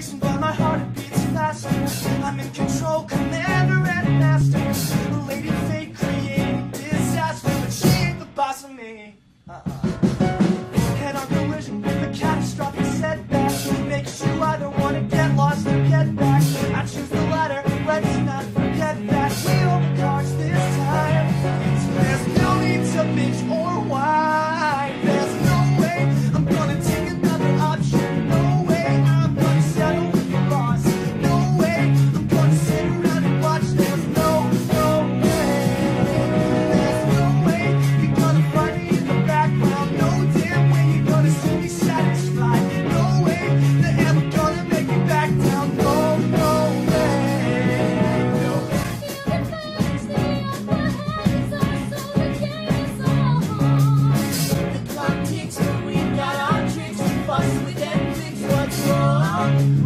racing, but my heart it beats faster. I'm in control, commander and master. A lady fate creating disaster, but she ain't the boss of me. Uh-uh. Head on collision with a catastrophic setback. Makes you either wanna get lost or get back. I choose the latter, let's not. Bye.